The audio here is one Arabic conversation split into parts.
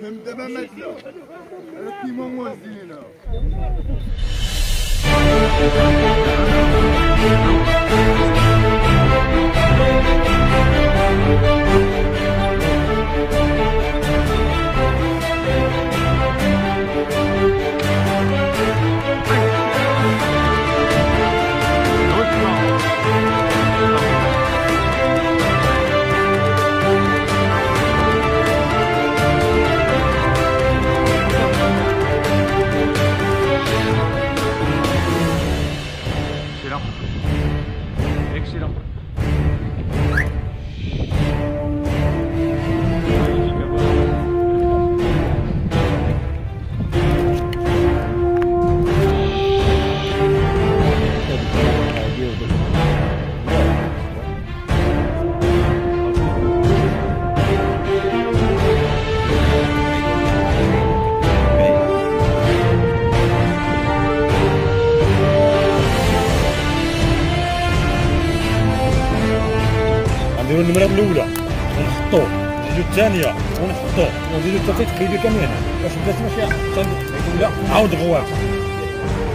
Même demain maintenant. Euh, Le piment, moi, ce dîner-là. غنديرو النمره الأولى. ونحطو نزيدو الثانية. ونحطو ونزيدو الثالثه تخيلو كاملين باش بدات ماشي الاولى عاود غوار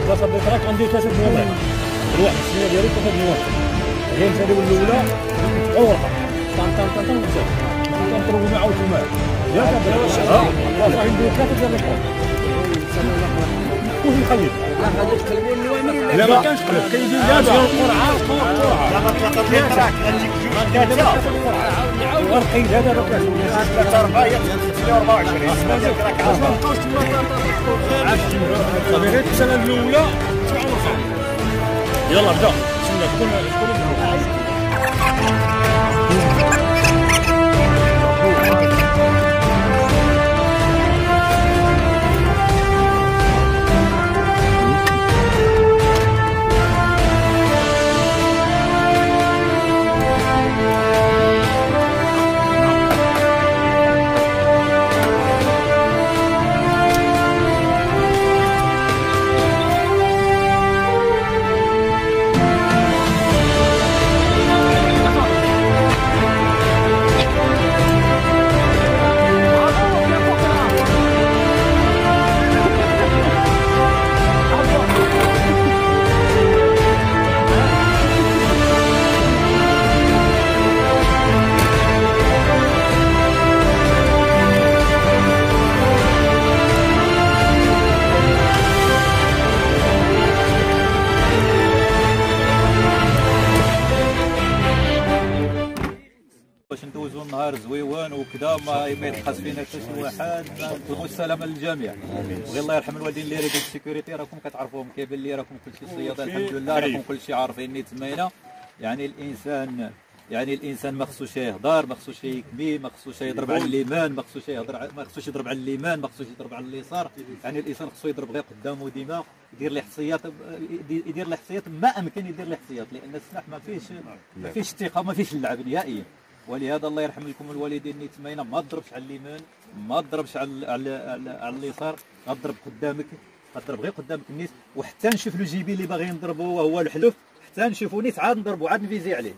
ثلاثة بيطراك غندير ثلاثة بنوضيع الواحد السنة ديالو ثلاثة بنوضيع غير نساليو الاولى أورقة. طن طن طن طن. ونزيد كنضربو معاود الماء. ياك ها؟ صافي نديرو ثلاثة ديال الحوض كل نخلي لا ما كانش قلب كيدير دابا القرعه القرعه والقيد هذا ما كانش صافي غير السنة الاولى يلا بدا. تسنى شكون شكون زويوان وكذا ما يتخاص فينا حتى شي واحد. نطلبوا السلامة للجميع. وغير الله يرحم الوالدين اللي ديروا ال sécurité راكم كتعرفوهم كيبان لي راكم كلشي صيادة الحمد لله راكم كلشي عارفين نيت تماينا يعني الإنسان يعني الإنسان ما خصوش يهضر ما خصوش يكمي ما خصوش يضرب على اليمين ما خصوش يهضر ما خصوش يضرب على اليمين ما خصوش يضرب على اليسار. يعني الإنسان خصو يضرب غير قدامه ديما يدير الاحتياطات يدير الاحتياطات ما أمكن يدير الاحتياطات لأن السلاح ما فيش ما فيش الثقه ما فيش اللعب نهائيا. ولهذا الله يرحم لكم الوالدين تماينا ما تضربش على اليمين ما تضربش على على على, على اليسار غضرب قدامك غضرب غير قدامك النيت وحتى نشوف لو جيبي اللي باغي نضربو وهو الحلف حتى نشوفو نيت عاد نضربو عاد نفيزي عليه.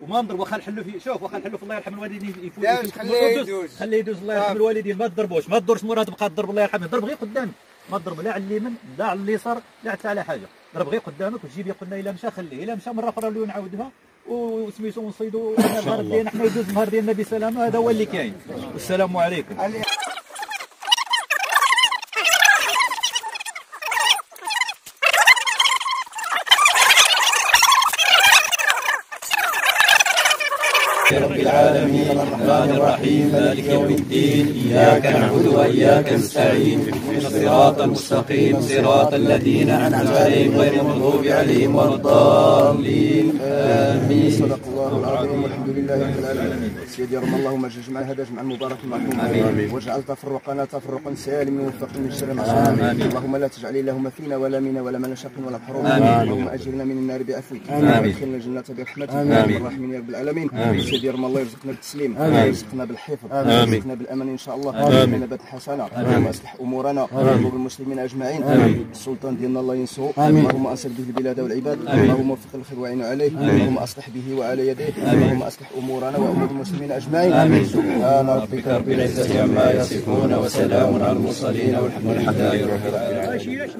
وما نضرب واخا نحلو فيه شوف واخا نحلو في الله يرحم الوالدين يفوت خليه يدوز. خليه يدوز الله يرحم الوالدين. ما تضربوش ما تدورش موراه تبقى تضرب الله يرحمه. ضرب غير قدامك. ما تضرب لا على اليمين لا على اليسار لا حتى على حاجة. ضرب غير قدامك وتجيب قلنا إلا مشى خليه. إلا مشى مرة أخرى نعاودها وسميتو ونصيدوا النهار ديالنا حنا يدوز النهار ديالنا بسلامه هذا هو اللي كاين. والسلام عليكم. رب العالمين الرحمن الرحيم مالك يوم الدين إياك نعبد وإياك نستعين الصراط المستقيم صراط الذين أنعمت عليهم غير المغضوب عليهم ولا الضالين. آمين. الله العظيم والحمد لله رب العالمين. سيدي رب اللهم اجمع هذا جمعا مباركا معكم آمين. واجعل تفرقنا تفرقا سالما موفقا من شر معصوم اللهم لا تجعل اللهم فينا ولا منا ولا من شق ولا محروم اللهم اجرنا من النار بعفوك وادخلنا الجنة برحمتك يا رب الراحمين يا رب العالمين. سيدي رب الله يرزقنا بالتسليم. يرزقنا بالحفظ. يرزقنا بالامان إن شاء الله. آمين. نبات الحسنه اللهم أصلح أمورنا. وامور المسلمين أجمعين. السلطان ديالنا الله ينصرو اللهم أنصر به البلاد والعباد. اللهم وفق الخير وعين عليه. اللهم أصلح به وعلى يديه اللهم أصلح أمورنا وأمور المسلمين أجمعين. آمين. سبحان ربك رب العزة عما يصفون وسلام على المرسلين والحمد لله رب العالمين.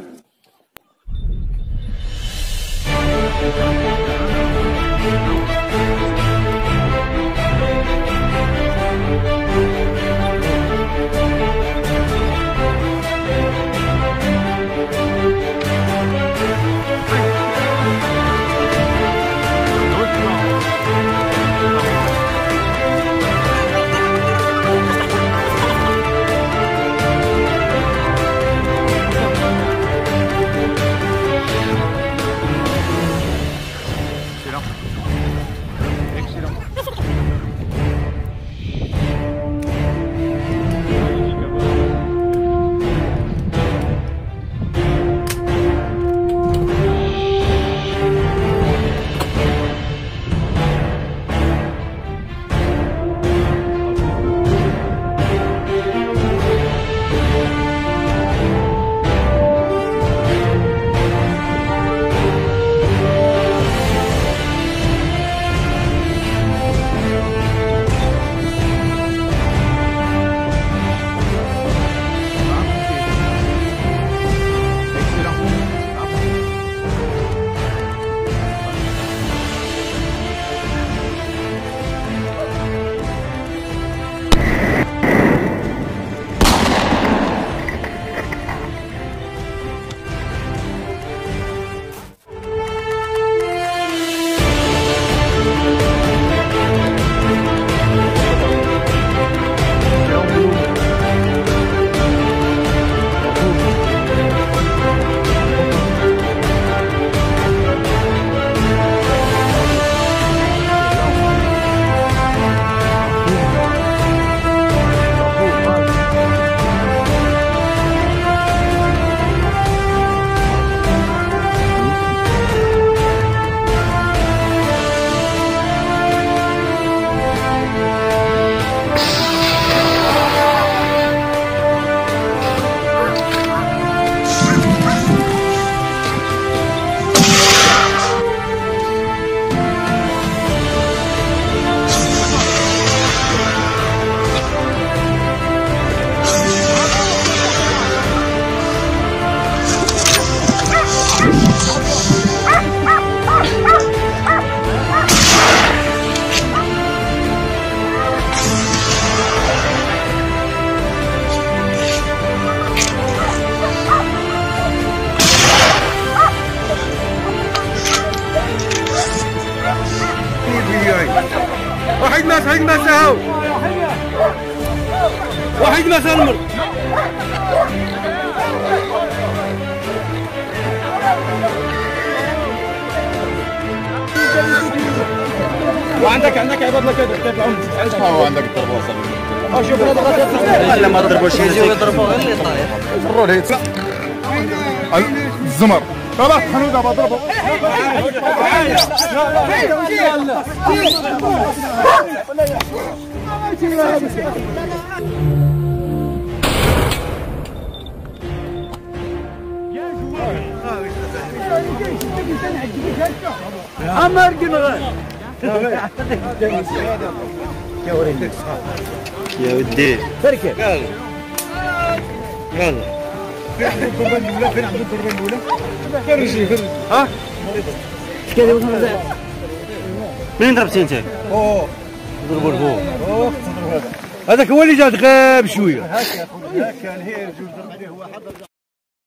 واحد ماس واحد ماس هاو واحد ماس المر. وعندك عندك عباد لك كتاب العمد هو عندك الضربه وصل. شوف هذا لا ما تضربوش يجيو يضربوا غير اللي طاير فروا لي الزمر. خلاص حنوده بضربه يا ودي مين ضربتي انت؟ اوه ضربوا الفوق هذاك هو اللي جا غاب شوية